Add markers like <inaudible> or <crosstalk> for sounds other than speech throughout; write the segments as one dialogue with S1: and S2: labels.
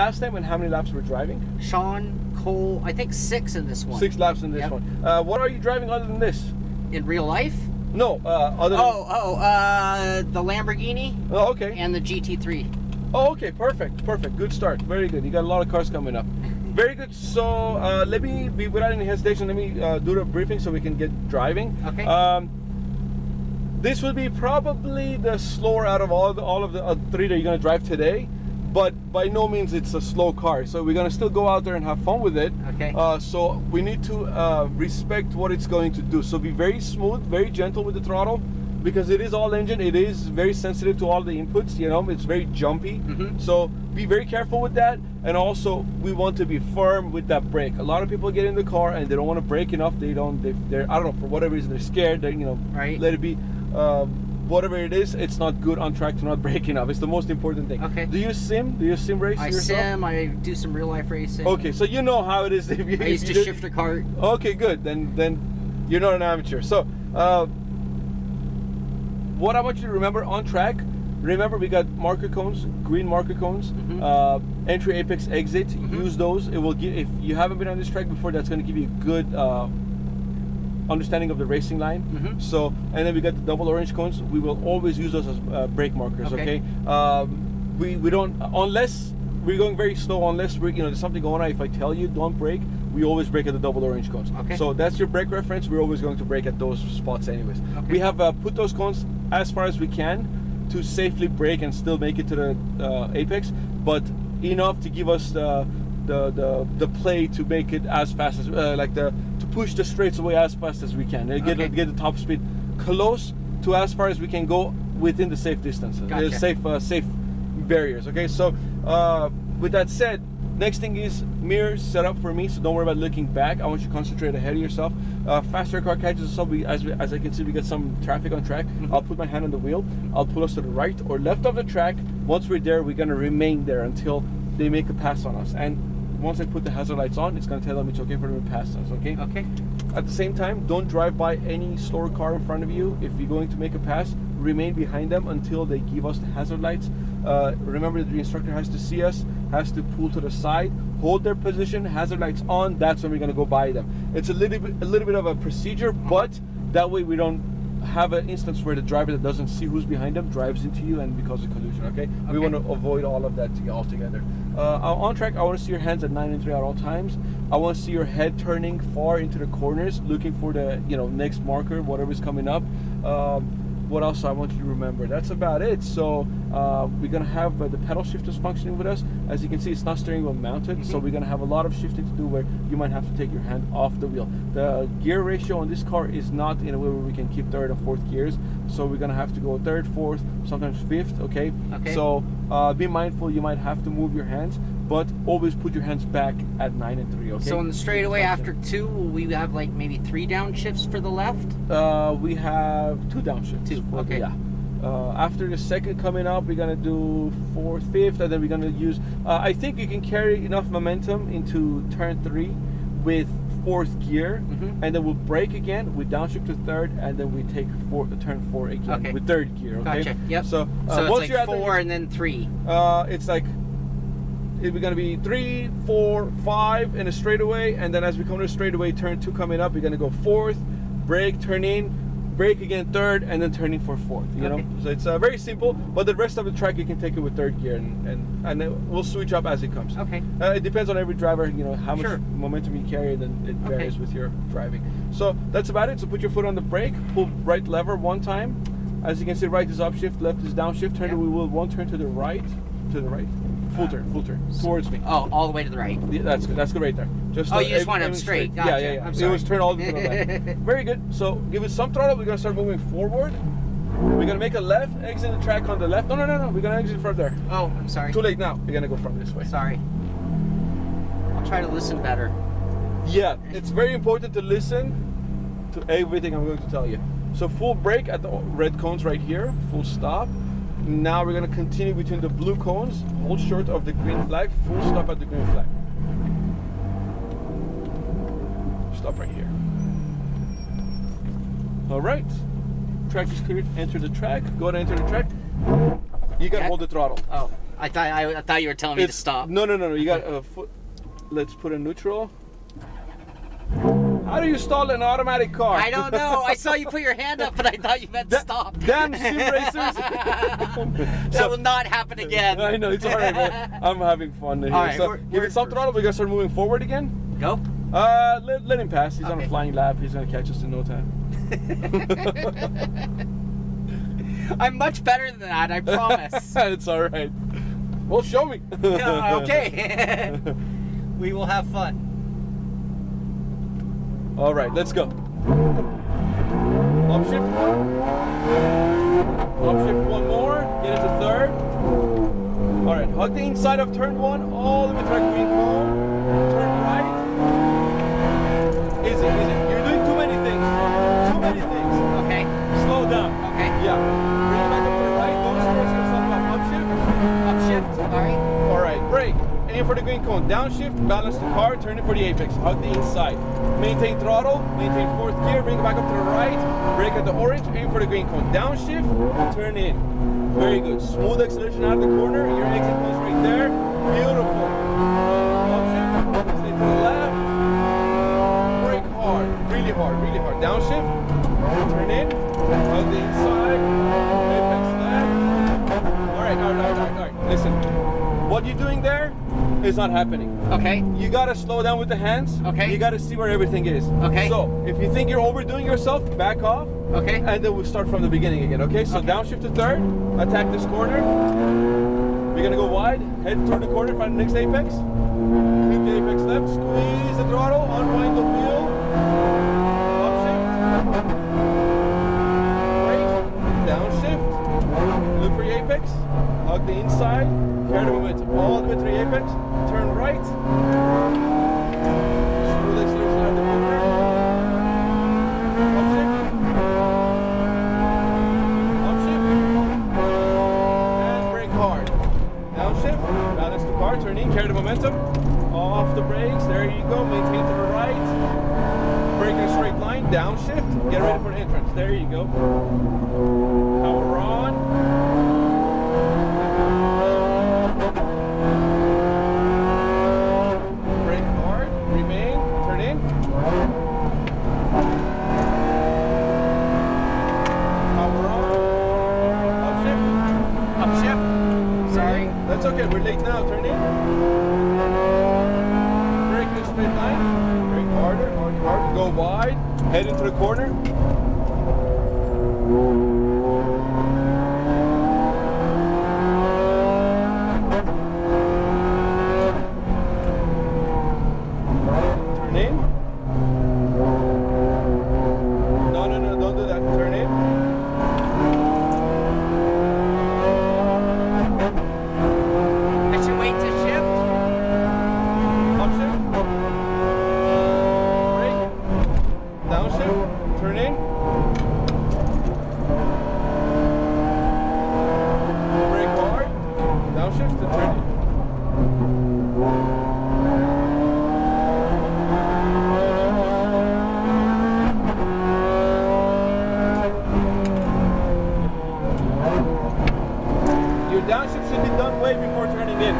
S1: last time and how many laps we're driving?
S2: Shaun, Cole, I think six in this one.
S1: Six laps in this
S2: Yep.
S1: one. Uh, what are you driving other than this?
S2: In real life?
S1: No, uh, other than.
S2: Oh, oh, uh, the Lamborghini
S1: Oh, okay.
S2: and the GT3.
S1: Oh, okay. Perfect. Perfect. Good start. Very good. You got a lot of cars coming up. <laughs> Very good. So uh, let me be without any hesitation. Let me uh, do the briefing so we can get driving.
S2: Okay.
S1: Um, this will be probably the slower out of all the, all of the uh, three that you're gonna drive today, but by no means it's a slow car. So we're gonna still go out there and have fun with it.
S2: Okay.
S1: Uh, so we need to uh, respect what it's going to do. So be very smooth, very gentle with the throttle, because it is all engine. It is very sensitive to all the inputs. You know, it's very jumpy.
S2: Mhm.
S1: So be very careful with that. And also, we want to be firm with that brake. A lot of people get in the car and they don't want to brake enough. They don't. They, they're I don't know for whatever reason they're scared. They you know
S2: Right.
S1: let it be. Um, whatever it is, it's not good on track to not brake enough. It's the most important thing.
S2: Okay.
S1: Do you sim? Do you sim race
S2: I
S1: yourself?
S2: sim, I do some real life racing.
S1: Okay, so you know how it is. <laughs> If you,
S2: I used to
S1: did-
S2: shift a cart.
S1: Okay, good. Then then you're not an amateur. So uh, what I want you to remember on track. Remember, we got marker cones, green marker cones,
S2: Mhm.
S1: uh, entry, apex, exit.
S2: Mhm.
S1: Use those. It will give. If you haven't been on this track before, that's going to give you a good uh, understanding of the racing line.
S2: Mhm.
S1: So, and then we got the double orange cones. We will always use those as uh, brake markers.
S2: Okay.
S1: Okay. Um, we we don't unless we're going very slow. Unless we are you know there's something going on. If I tell you don't brake, we always brake at the double orange cones.
S2: Okay.
S1: So that's your brake reference. We're always going to brake at those spots anyways.
S2: Okay.
S1: We have uh, put those cones as far as we can to safely brake and still make it to the uh, apex, but enough to give us the the, the, the play to make it as fast as uh, like the push the straights away as fast as we can. Get
S2: Okay.
S1: get the top speed close to as far as we can go within the safe distance, uh,
S2: Gotcha.
S1: safe uh, safe barriers. Okay, so uh, with that said, next thing is mirrors set up for me, so don't worry about looking back. I want you to concentrate ahead of yourself. Uh, faster car catches us up. We, as, we, as I can see, we got some traffic on track.
S2: Mhm.
S1: I'll put my hand on the wheel. I'll pull us to the right or left of the track. Once we're there, we're gonna remain there until they make a pass on us. And once I put the hazard lights on, it's gonna tell them it's okay for them to pass us. Okay.
S2: Okay.
S1: At the same time, don't drive by any slower car in front of you. If you're going to make a pass, remain behind them until they give us the hazard lights. Uh, remember, the instructor has to see us, has to pull to the side, hold their position, hazard lights on. That's when we're gonna go by them. It's a little bit, a little bit of a procedure, but that way we don't have an instance where the driver that doesn't see who's behind them drives into you and because of collision. Okay, we want to avoid all of that altogether. Uh, on track, I want to see your hands at nine and three at all times. I want to see your head turning far into the corners, looking for the you know next marker, whatever's coming up. Um, what else I want you to remember? That's about it. So uh, we're gonna have uh, the paddle shifters functioning with us. As you can see, it's not steering wheel mounted, so
S2: Mhm.
S1: we're gonna have a lot of shifting to do where you might have to take your hand off the wheel. The gear ratio on this car is not in a way where we can keep third and fourth gears, so we're gonna have to go third, fourth, sometimes fifth. Okay.
S2: Okay.
S1: So uh, be mindful. You might have to move your hands, but always put your hands back at nine and three. Okay.
S2: So in the straightaway after two, will we have like maybe three downshifts for the left?
S1: Uh, we have two downshifts.
S2: Two,
S1: for the-
S2: okay.
S1: yeah. Uh, after the second coming up, we're gonna do fourth, fifth, and then we're gonna use. Uh, I think you can carry enough momentum into turn three with fourth gear,
S2: Mhm.
S1: and then we'll brake again. We downshift to third, and then we take four, turn four again
S2: Okay.
S1: with third gear. Okay.
S2: Gotcha. Yep.
S1: So, uh,
S2: so
S1: once
S2: it's
S1: you're
S2: like
S1: at the-
S2: four and then three.
S1: uh, it's like it- we're gonna be three, four, five in a straightaway, and then as we come to a straightaway, turn two coming up, we're gonna go fourth, brake, turn in, brake again third, and then turning for fourth. You
S2: Okay.
S1: know, so it's uh, very simple. But the rest of the track you can take it with third gear, and and, and we'll switch up as it comes.
S2: Okay.
S1: Uh, it depends on every driver, you know, how much
S2: Sure.
S1: momentum you carry, then it
S2: Okay.
S1: varies with your driving. So that's about it. So put your foot on the brake, pull right lever one time. As you can see, right is upshift, left is downshift. Turn,
S2: Yeah.
S1: we will one turn to the right, to the right, full turn, full turn towards me.
S2: Oh, all the way to the right.
S1: Yeah, that's good. That's good right there. Just
S2: Oh, you just 'em
S1: aim
S2: straight.
S1: Yeah,
S2: Gotcha.
S1: yeah, yeah.
S2: I'm
S1: It was turn all the way. <laughs> Very good. So give it some throttle. We're gonna start moving forward. We're gonna make a left, exit the track on the left. No, no, no, no. We're gonna exit from there.
S2: Oh, I'm sorry.
S1: Too late now. We're gonna go from this way.
S2: Sorry. I'll try to listen better.
S1: Yeah, it's very important to listen to everything I'm going to tell you. So full brake at the red cones right here, full stop. Now we're going to continue between the blue cones, hold short of the green flag, full stop at the green flag. Stop right here. All right, track is cleared. Enter the track. Go ahead and enter the track. You can
S2: Yeah.
S1: hold the throttle.
S2: Oh, I thought I, I thought you were telling me to stop.
S1: No, no, no, no. You got a foot. Let's put a neutral. How do you stall an automatic car?
S2: I don't know. I saw you put your hand up, but I thought you meant stop.
S1: Damn sim racers! <laughs>
S2: that
S1: So-
S2: will not happen again.
S1: I know it's alright, man. I'm having fun here.
S2: All right,
S1: so
S2: we're-
S1: give
S2: we're
S1: it
S2: first.
S1: throttle. We're gonna start moving forward again.
S2: Go.
S1: Uh, let, let him pass. He's on a flying lap. He's gonna catch us in no time. <laughs>
S2: I'm much better than that. I promise. <laughs>
S1: it's alright. Well, show me.
S2: Okay. we will have fun.
S1: All right, let's go. Upshift one. Upshift one more. Get into third. All right, hug the inside of turn one all the way to that green cone. Turn right. Easy, easy. You're doing too many things. Too many things.
S2: Okay.
S1: Slow down.
S2: Okay.
S1: Yeah. Aim for the green cone. Downshift, balance the car, turn it for the apex. Hug the inside. Maintain throttle, maintain fourth gear, bring it back up to the right. Brake at the orange, aim for the green cone. Downshift, turn in. Very good. Smooth acceleration out of the corner. Your exit comes right there. Beautiful. Upshift, to the left. Brake hard, really hard, really hard. Downshift, turn in. Hug the inside. Apex left. All right, all right, all right, all right. Listen, what are you're doing there is not happening.
S2: Okay.
S1: You gotta slow down with the hands.
S2: Okay.
S1: You gotta see where everything is.
S2: Okay.
S1: So if you think you're overdoing yourself, back off,
S2: Okay.
S1: and then we'll start from the beginning again. Okay. So
S2: Okay.
S1: downshift to third, attack this corner. We're gonna go wide, head toward the corner, find the next apex. Keep the apex left, squeeze the throttle, unwind the wheel. Upshift. Brake, downshift. Look for your apex. Hug the inside. Turn right. Smooth the corner. Upshift. Upshift. And brake hard. Downshift. The. Carry the momentum. Off the brakes. There you go. Maintain to the right. Brake in a straight line. Downshift. Get ready for the entrance. There you go. Power on. Brake hard, remain, turn in. Power on. Upshift.
S2: Upshift. Sorry.
S1: That's okay, we're late now, turn in. In a straight line. Brake harder, harder, harder. Go wide, head into the corner. Turn in. No, no, no, don't do that. Turn in.
S2: I should wait to shift.
S1: Upshift. Brake. Downshift. Turn in. Brake hard. Downshift and turn in. Your downshift should be done way before turning in.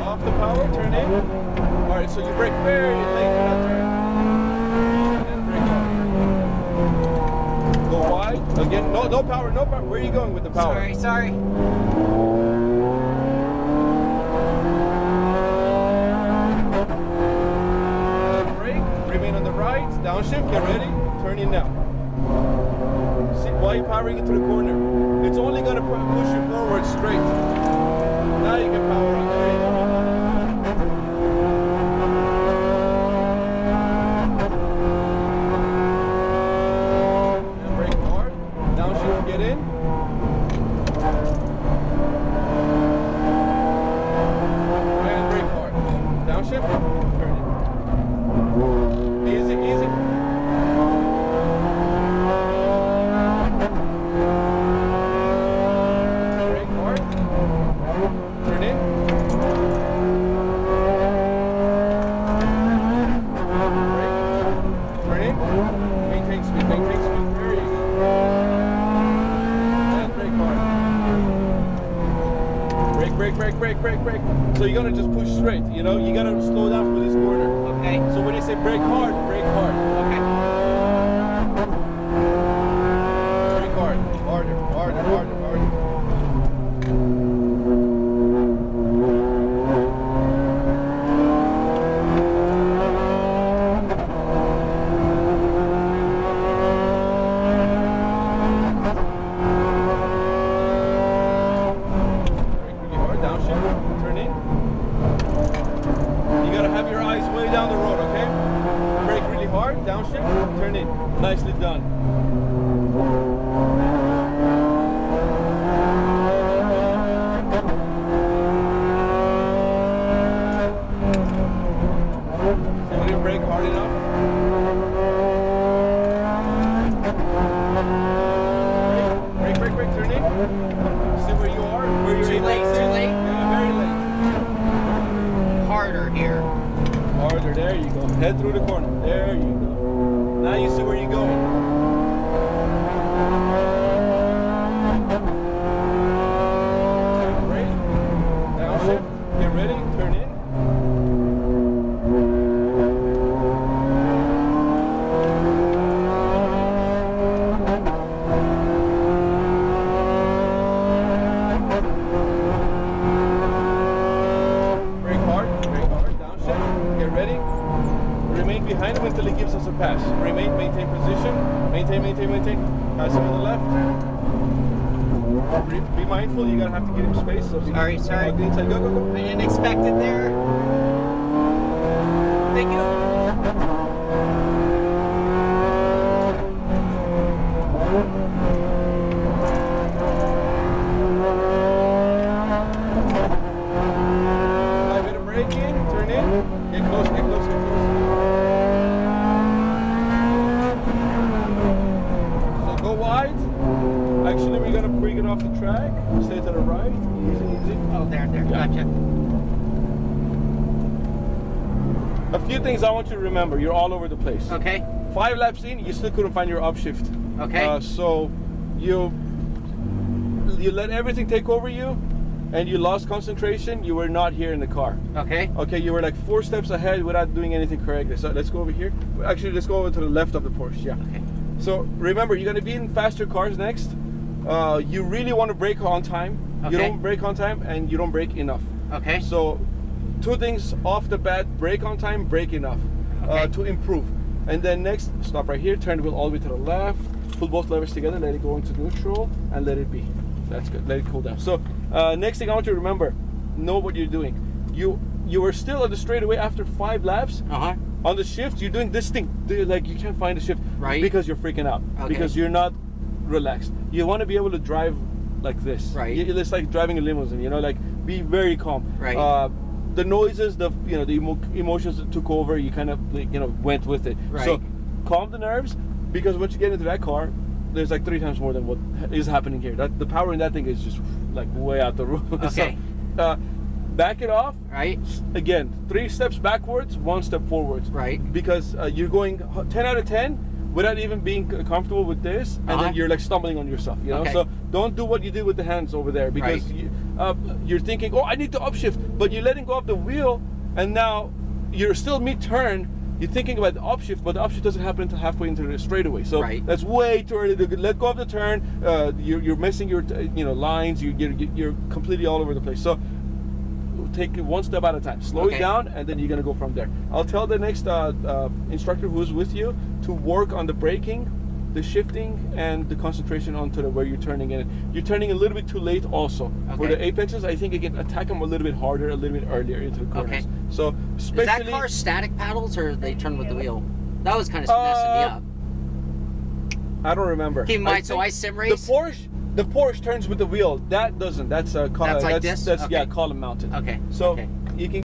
S1: Off the power, turn in. All right, so you brake very late for that turn. And brake hard. Go wide. Again, no, no power, no power. Where are you going with the power?
S2: Sorry. Sorry.
S1: Brake, remain on the right. Downshift, get ready. Turn in now. See, why are you powering into the corner? It's only gonna push you forward straight. Now you can power on. There you go. And brake hard. Downshift, get in. And brake hard. Downshift, turn in. Easy, easy. Brake, brake, brake, brake, brake, brake. So you're gonna just push straight. You know, you gotta slow down for this corner.
S2: Okay.
S1: So when they say brake hard, brake hard.
S2: Okay.
S1: Brake hard, harder, harder, harder, harder. Brake really hard, downshift, turn in. You gotta have your eyes way down the road, okay? Brake really hard, downshift, turn in. Nicely done. So we didn't brake hard enough. Brake, brake, brake, turn in. See where you are, where your
S2: Too late, too late.
S1: Yeah, very late.
S2: Harder here.
S1: Harder, there you go. Head through the corner. There you go. Now you see where you're going. Brake, downshift, get ready, turn in. Brake hard, brake hard, downshift, get ready. Remain behind him until he gives us a pass. Remain, maintain position, maintain, maintain, maintain. Pass him on the left. Be, be mindful, you're gonna have to give him space. So be-
S2: Sorry, sorry.
S1: on the inside, go, go, go.
S2: I didn't expect it there. Thank you.
S1: Five minute break in, turn in, get close, get close, get close. So go wide. Actually, we're gonna bring it off the track. Stay to the right. Easy, easy.
S2: Oh, there, there.
S1: Yeah.
S2: Gotcha.
S1: A few things I want you to remember. You're all over the place.
S2: Okay.
S1: Five laps in, you still couldn't find your upshift.
S2: Okay.
S1: Uh, so you you let everything take over you, and you lost concentration. You were not here in the car.
S2: Okay.
S1: Okay, you were like four steps ahead without doing anything correctly. So let's go over here. Actually, let's go over to the left of the Porsche. Yeah.
S2: Okay.
S1: So remember, you're gonna be in faster cars next. Uh, you really want to brake on time.
S2: Okay.
S1: You don't brake on time, and you don't brake enough.
S2: Okay.
S1: So, two things off the bat: brake on time, brake enough uh, to improve. And then next, stop right here, turn the wheel all the way to the left, pull both levers together, let it go into neutral, and let it be. That's good. Let it cool down. So, uh, next thing I want you to remember: know what you're doing. You you were still on the straightaway after five laps.
S2: Uh huh.
S1: On the shift, you're doing this thing, like you can't find the shift,
S2: Right.
S1: Because you're freaking out,
S2: Okay.
S1: because you're not relaxed. You want to be able to drive like this,
S2: Right.
S1: It's like driving a limousine, you know, like be very calm,
S2: Right.
S1: Uh, the noises, the you know, the emo- emotions that took over, you kind of like, you know went with it. So calm the nerves, because once you get into that car, there's like three times more than what is happening here. That the power in that thing is just like way out the roof. <laughs>
S2: Okay.
S1: so, uh, back it off.
S2: Right.
S1: Again, three steps backwards, one step forwards
S2: Right.
S1: because uh, you're going 10 out of 10 without even being comfortable with this and
S2: Uh-huh.
S1: then you're like stumbling on yourself you know
S2: Okay.
S1: so don't do what you did with the hands over there because
S2: Right.
S1: you, uh, you're thinking oh i need to upshift but you're letting go of the wheel and now you're still mid-turn you're thinking about the upshift but the upshift doesn't happen until halfway into the straightaway so
S2: Right.
S1: that's way too early to let go of the turn uh, you're, you're missing your uh, you know lines you, you're, you're completely all over the place so take it one step at a time. Slow
S2: Okay.
S1: it down, and then you're gonna go from there. I'll tell the next uh, uh, instructor who's with you to work on the braking, the shifting, and the concentration onto the where you're turning in. You're turning a little bit too late, also for the apexes. I think you can attack them a little bit harder, a little bit earlier into the corners.
S2: Okay.
S1: So especially,
S2: Is that car static paddles or they turn with the wheel? That was kind of messing me
S1: Uh,
S2: up.
S1: I don't remember.
S2: Keep in mind, so I sim race.
S1: The Porsche, the Porsche turns with the wheel. That doesn't. That's a col-
S2: That's like
S1: that's,
S2: this?
S1: That's yeah, column mounted.
S2: Okay.
S1: So
S2: okay.
S1: you can